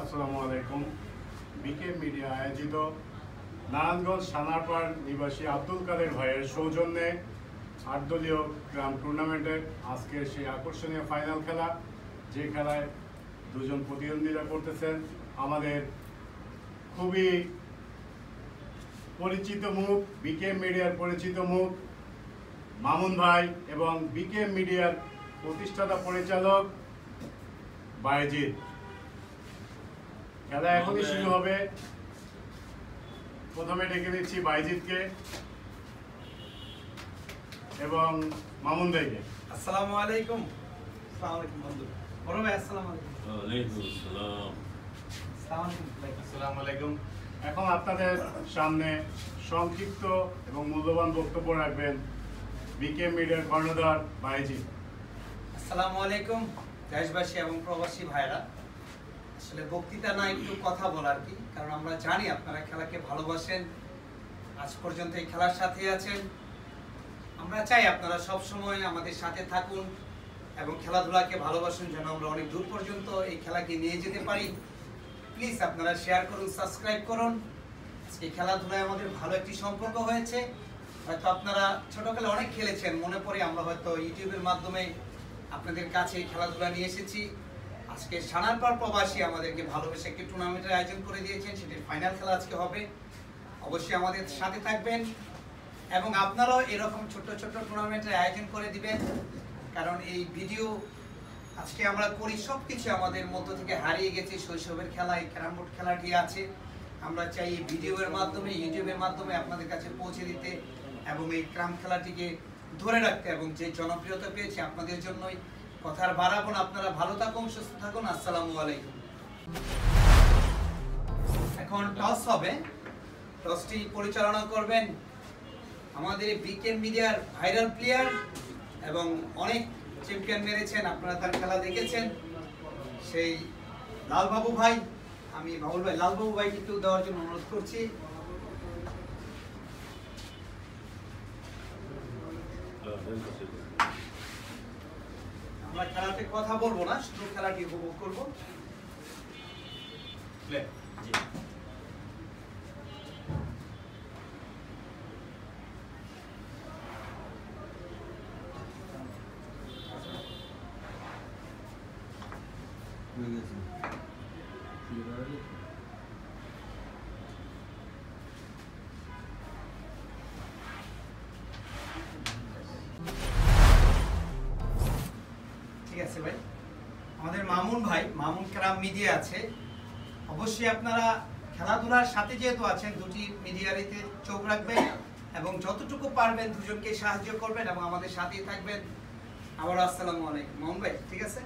আসসালামু আলাইকুম। বিকে মিডিয়া আয়োজিত নারায়ণগঞ্জ সানারপাড় নিবাসী আব্দুল কাদের ভাইয়ের সৌজন্যে আটদলীয় গ্রাম টুর্নামেন্টের আজকের সেই আকর্ষণীয় ফাইনাল খেলা, যে খেলায় দুজন প্রতিদ্বন্দ্বীরা করতেছেন। আমাদের খুবই পরিচিত মুখ, বিকে মিডিয়ার পরিচিত মুখ মামুন ভাই এবং বিকে মিডিয়ার প্রতিষ্ঠাতা পরিচালক বাইজিৎ খেলা এখনই শুরু হবে। প্রথমে ডেকে নিচ্ছি বাইজিৎকে এবং মামুন ভাইকে। আসসালামু আলাইকুম। আসসালামু আলাইকুম বন্ধু। বড় ভাই আসসালামু আলাইকুম। ওয়ালাইকুম আসসালাম। আসসালামু আলাইকুম আসসালামু আলাইকুম। এখন আপনাদের সামনে সংক্ষিপ্ত এবং মূল্যবান বক্তব্য রাখবেন বিকে মিডিয়ার কর্ণধার বাইজিৎ। আসসালামু আলাইকুম দেশবাসী এবং প্রবাসী ভাইরা আসলে বক্তৃতা না, একটু কথা বলার কি? কারণ আমরা জানি আপনারা খেলাকে ভালোবাসেন, আজ পর্যন্ত এই খেলার সাথে আছেন। আমরা চাই আপনারা সব সময় আমাদের সাথে থাকুন এবং খেলাধুলাকে ভালোবাসুন যেন আমরা অনেক দূর পর্যন্ত এই খেলাকে নিয়ে যেতে পারি। প্লিজ আপনারা শেয়ার করুন, সাবস্ক্রাইব করুন। আজকে খেলাধুলায় আমাদের ভালো একটি সম্পর্ক হয়েছে। হয়তো আপনারা ছোটকালে অনেক খেলেছেন, মনে পড়ে আমরা হয়তো ইউটিউবের মাধ্যমে আপনাদের কাছে এই খেলাধুলা নিয়ে এসেছি। আজকে সানারপাড় প্রবাসী আমাদেরকে ভালোবেসে একটি টুর্নামেন্টের আয়োজন করে দিয়েছেন, সেটির ফাইনাল খেলা আজকে হবে। অবশ্যই আমাদের সাথে থাকবেন এবং আপনারাও এরকম ছোট ছোট টুর্নামেন্টের আয়োজন করে দিবেন, কারণ এই ভিডিও আজকে আমরা করি সব কিছু আমাদের মধ্য থেকে হারিয়ে গেছে। শৈশবের খেলা, এই ক্যারাম বোর্ড খেলাটি আছে। আমরা চাই এই ভিডিওর মাধ্যমে ইউটিউবের মাধ্যমে আপনাদের কাছে পৌঁছে দিতে এবং এই ক্রাম খেলাটিকে ধরে রাখতে এবং যে জনপ্রিয়তা পেয়েছে আপনাদের জন্যই কথার বাড়াবো আপনারা ভালো থাকুন, সুস্থ থাকুন, আসসালামু আলাইকুম। এখন টস হবে। টসটি পরিচালনা করবেন আমাদের বিকেন মিডিয়ার ভাইরাল প্লেয়ার এবং অনেক চ্যাম্পিয়ন মেরেছেন, আপনারা তার খেলা দেখেছেন। সেই লালবাবু ভাই, আমি বাবুল ভাই, লালবাবু ভাইকে একটু দেওয়ার জন্য অনুরোধ করছি। আমরা খেলাতে কথা বলব না শুধু খেলাটি উপভোগ করব Play. আমাদের মামুন ভাই, মামুন ক্রাম মিডিয়া আছে। অবশ্যই আপনারা খেলাধুলার সাথে যেহেতু আছেন, দুটি মিডিয়ারিতে চোখ রাখবেন এবং যতটুকু পারবেন দুজনকে সাহায্য করবেন এবং আমাদের সাথেই থাকবেন। আবার আসসালামু আলাইকুম। মামুন ভাই, ঠিক আছে?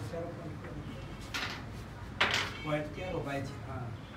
Quanto que era o Quanto que era? Quarto que era o Vai de Rato.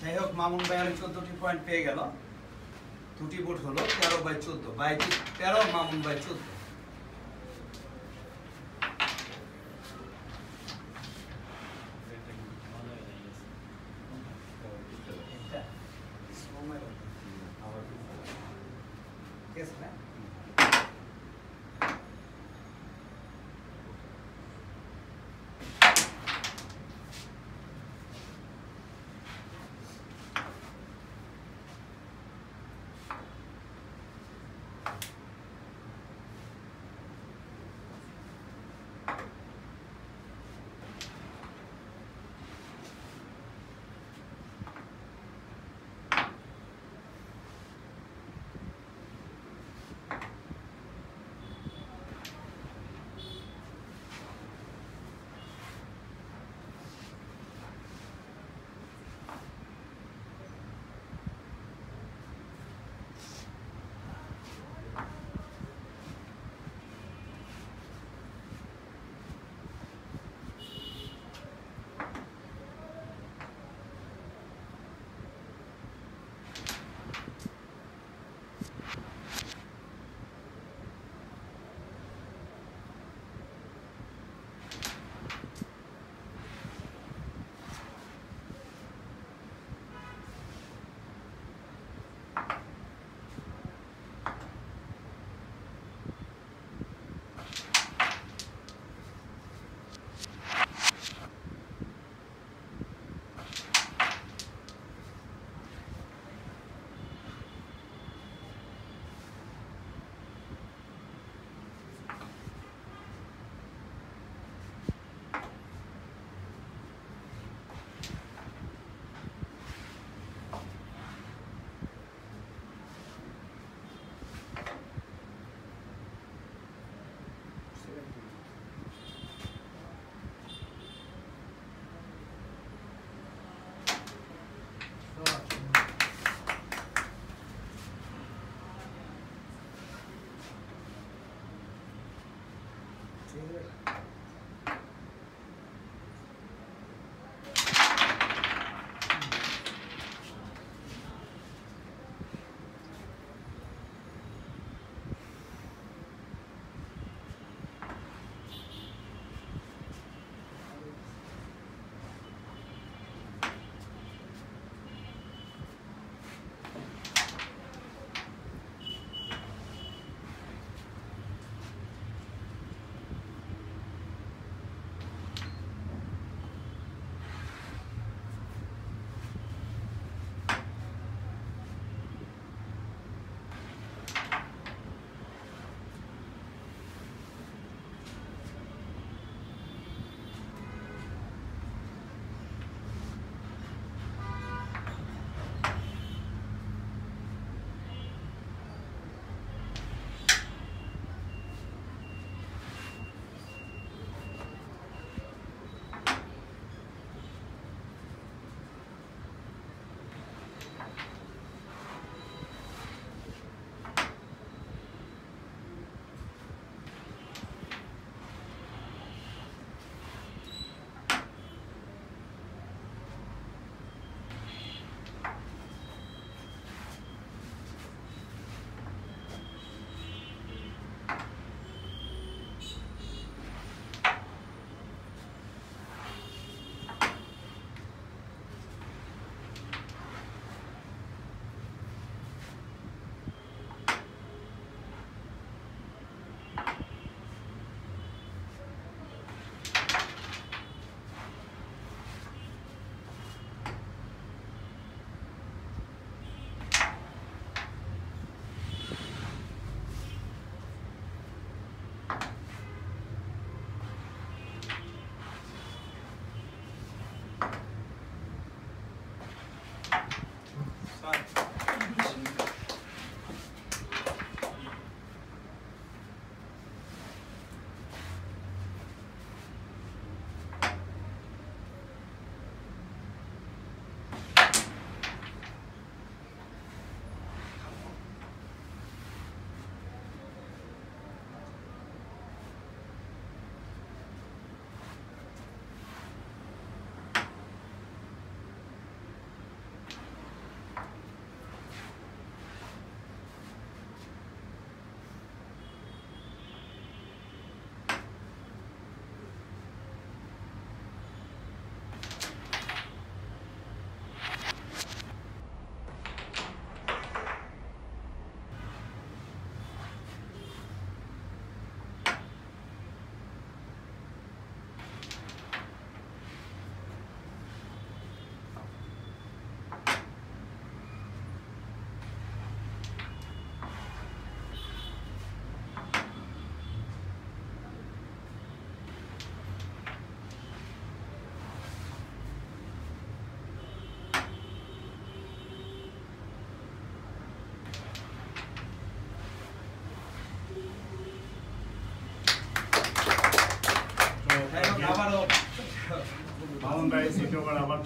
যাই হোক, মামুন ভাই আমি চোদ্দটি পয়েন্ট পেয়ে গেল। দুটি বোর্ড হলো, তেরো বাই চোদ্দ। বাই তেরো, মামুন বাই চোদ্দ।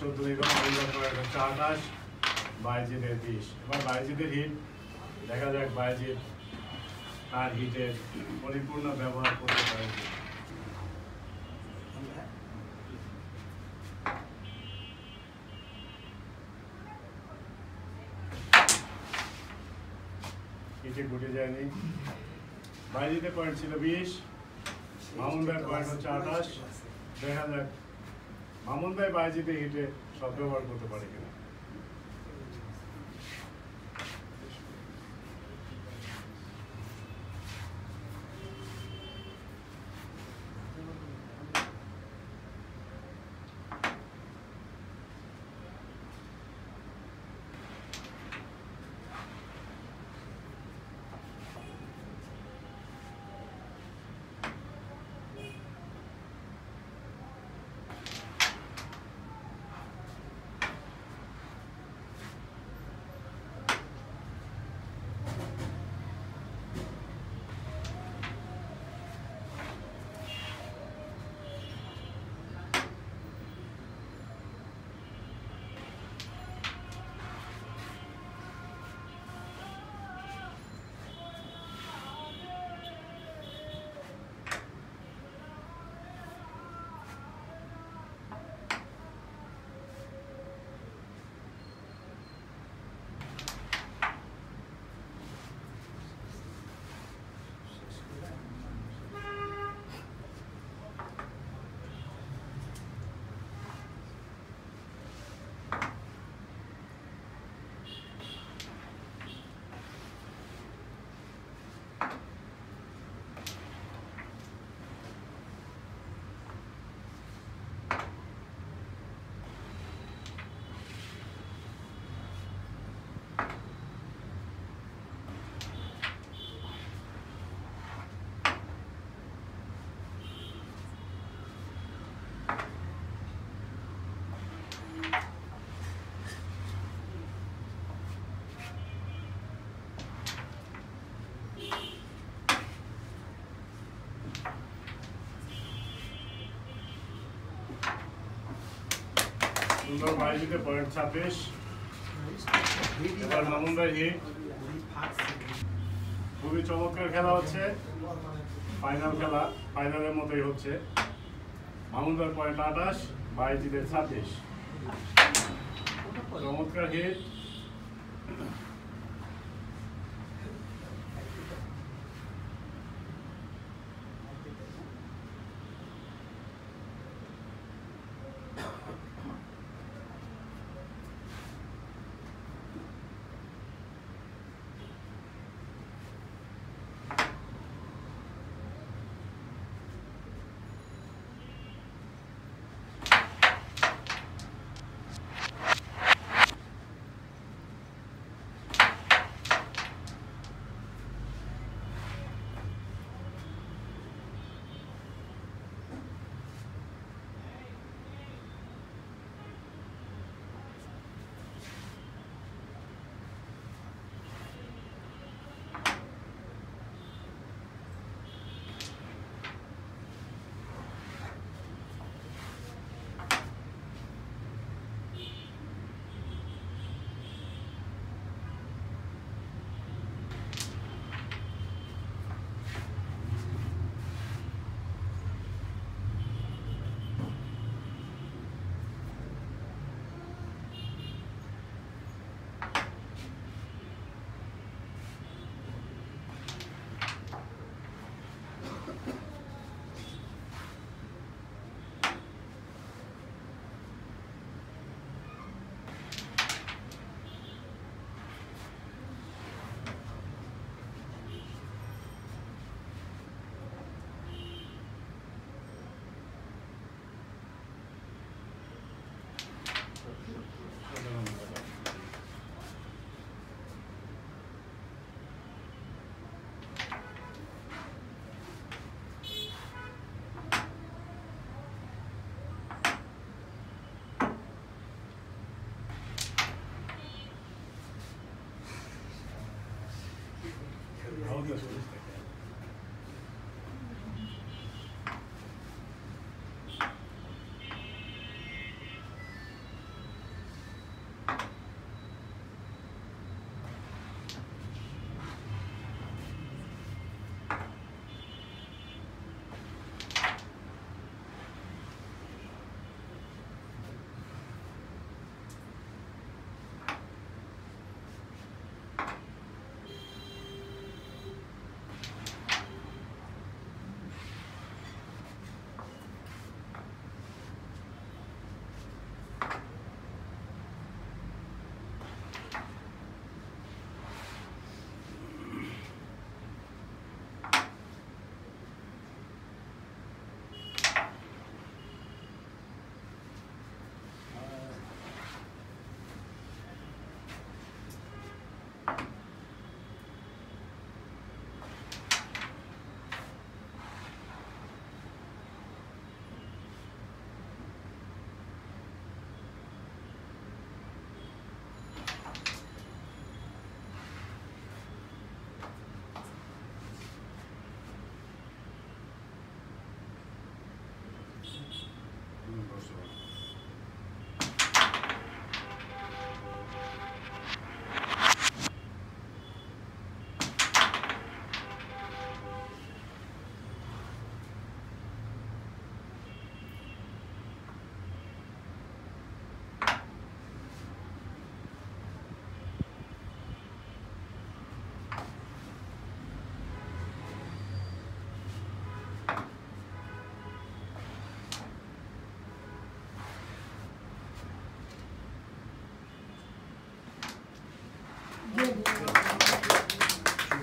চোদ্দ পয়েন্ট হচ্ছে আঠাশ বাইজিদের বিশ এবার বাইজিদের হিট, দেখা যাক বাইজিদ তার হিটের পরিপূর্ণ ব্যবহার করতে পারে হিটে যায়নি। বাইজিদের পয়েন্ট ছিল বিশ, মামুনদার পয়েন্ট হচ্ছে আঠাশ। দেখা যাক মামুন ভাই বাজিতে হিটে সব ব্যবহার করতে পারে কিনা? সুন্দর বাইজিতে পয়েন্ট ছাব্বিশ। এবার মামুন ভাই হিট। খুবই চমৎকার খেলা হচ্ছে। ফাইনাল খেলা ফাইনালের মতোই হচ্ছে। মামুনদার পয়েন্ট আঠাশ বাইজিদের ছাব্বিশ। চমৎকার হিট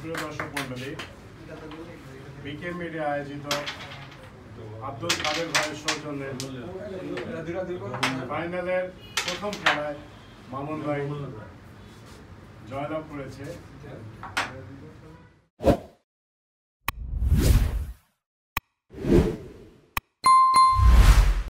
সুপ্রিয় দর্শক মন্ডলী বিকে মিডিয়া আয়োজিত আব্দুল কাদের ভাইয়ের সৌজন্যে ফাইনালের প্রথম খেলায় মামুন ভাই জয়লাভ করেছে।